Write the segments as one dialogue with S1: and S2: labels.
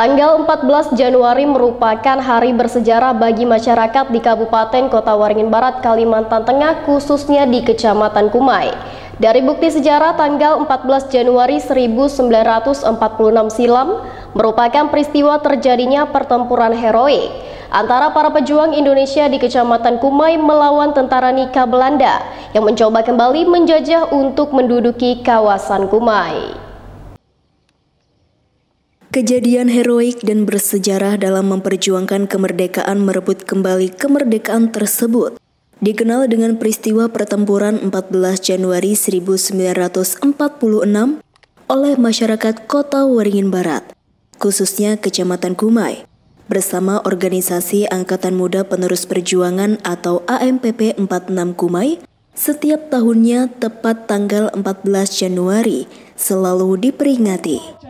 S1: Tanggal 14 Januari merupakan hari bersejarah bagi masyarakat di Kabupaten Kota Waringin Barat, Kalimantan Tengah, khususnya di Kecamatan Kumai. Dari bukti sejarah tanggal 14 Januari 1946 silam merupakan peristiwa terjadinya pertempuran heroik antara para pejuang Indonesia di Kecamatan Kumai melawan tentara Nika Belanda yang mencoba kembali menjajah untuk menduduki kawasan Kumai.
S2: Kejadian heroik dan bersejarah dalam memperjuangkan kemerdekaan merebut kembali kemerdekaan tersebut dikenal dengan peristiwa pertempuran 14 Januari 1946 oleh masyarakat kota Waringin Barat, khususnya Kecamatan Kumai, bersama Organisasi Angkatan Muda Penerus Perjuangan atau AMPP 46 Kumai, setiap tahunnya tepat tanggal 14 Januari selalu diperingati.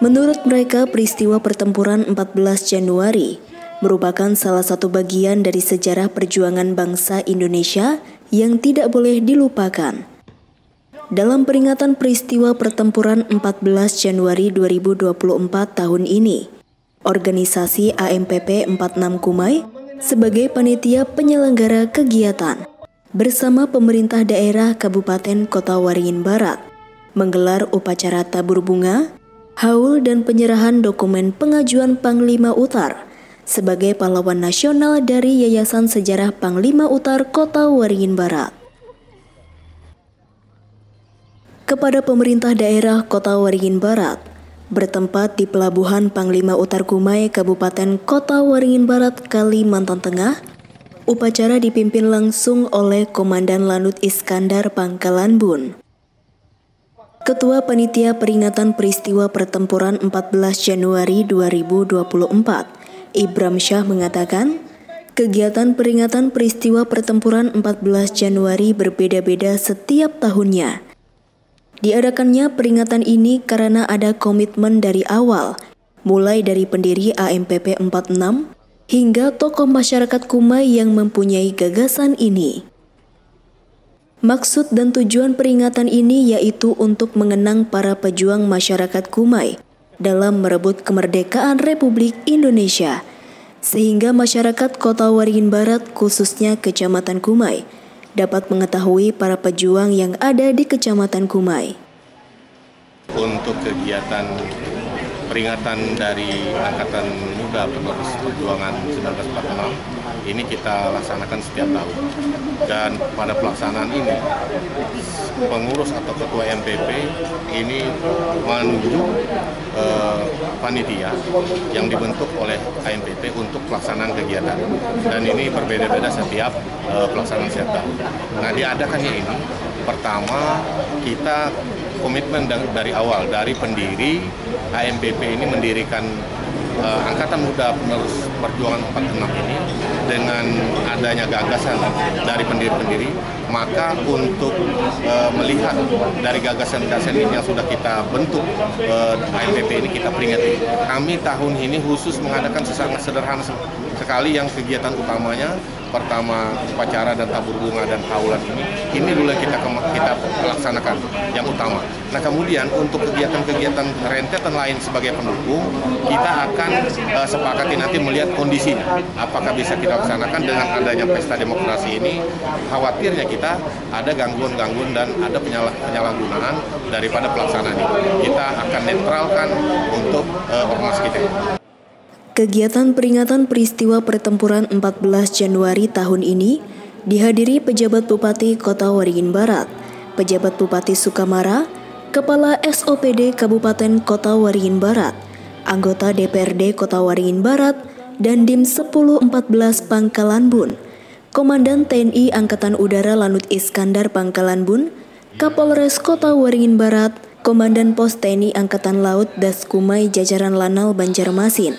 S2: Menurut mereka, peristiwa pertempuran 14 Januari merupakan salah satu bagian dari sejarah perjuangan bangsa Indonesia yang tidak boleh dilupakan. Dalam peringatan peristiwa pertempuran 14 Januari 2024 tahun ini, organisasi AMPP 46 Kumai sebagai panitia penyelenggara kegiatan bersama pemerintah daerah Kabupaten Kota Waringin Barat menggelar upacara tabur bunga haul dan penyerahan dokumen pengajuan Panglima Utar sebagai pahlawan nasional dari Yayasan Sejarah Panglima Utar Kota Waringin Barat. Kepada pemerintah daerah Kota Waringin Barat, bertempat di Pelabuhan Panglima Utar Kumai, Kabupaten Kota Waringin Barat, Kalimantan Tengah, upacara dipimpin langsung oleh Komandan Lanut Iskandar Pangkalan Bun. Ketua Panitia Peringatan Peristiwa Pertempuran 14 Januari 2024, Ibram Syah mengatakan, kegiatan peringatan peristiwa pertempuran 14 Januari berbeda-beda setiap tahunnya. Diadakannya peringatan ini karena ada komitmen dari awal, mulai dari pendiri AMPP 46 hingga tokoh masyarakat Kumai yang mempunyai gagasan ini. Maksud dan tujuan peringatan ini yaitu untuk mengenang para pejuang masyarakat Kumai dalam merebut kemerdekaan Republik Indonesia, sehingga masyarakat Kota Waringin Barat khususnya Kecamatan Kumai dapat mengetahui para pejuang yang ada di Kecamatan Kumai.
S3: Untuk kegiatan peringatan dari Angkatan Muda Penerus Perjuangan 1946 ini kita laksanakan setiap tahun. Dan pada pelaksanaan ini, pengurus atau ketua MPP ini menunjuk eh, panitia yang dibentuk oleh AMPP untuk pelaksanaan kegiatan. Dan ini berbeda-beda setiap eh, pelaksanaan setiap tahun. Nah, diadakannya ini pertama kita komitmen dari awal dari pendiri AMPP ini mendirikan uh, Angkatan Muda Penerus Perjuangan 46 ini dengan adanya gagasan dari pendiri-pendiri, maka untuk uh, melihat dari gagasan-gagasan ini yang sudah kita bentuk uh, eh, AMPP ini kita peringati. Kami tahun ini khusus mengadakan sangat sederhana sekali yang kegiatan utamanya pertama upacara dan tabur bunga dan haulan ini ini dulu kita kita laksanakan yang utama. Nah kemudian untuk kegiatan-kegiatan rentetan lain sebagai pendukung kita akan uh, sepakati nanti melihat kondisinya apakah bisa kita laksanakan dengan adanya pesta demokrasi ini khawatirnya kita ada gangguan-gangguan dan ada penyalahgunaan daripada pelaksanaan ini kita akan netralkan untuk uh, ormas kita.
S2: Kegiatan peringatan peristiwa pertempuran 14 Januari tahun ini dihadiri pejabat Bupati Kota Waringin Barat, pejabat Bupati Sukamara, Kepala SOPD Kabupaten Kota Waringin Barat, anggota DPRD Kota Waringin Barat, dan Dim 1014 Pangkalan Bun, Komandan TNI Angkatan Udara Lanut Iskandar Pangkalan Bun, Kapolres Kota Waringin Barat, Komandan Pos TNI Angkatan Laut Daskumai Jajaran Lanal Banjarmasin,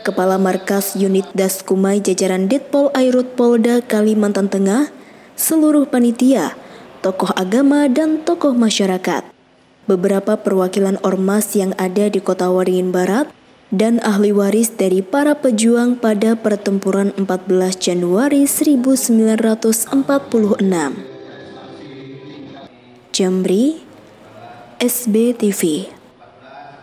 S2: Kepala Markas Unit Das Kumai jajaran Ditpol Airut Polda Kalimantan Tengah, seluruh panitia, tokoh agama dan tokoh masyarakat, beberapa perwakilan ormas yang ada di kota Waringin Barat, dan ahli waris dari para pejuang pada pertempuran 14 Januari 1946. Jamri, SBTV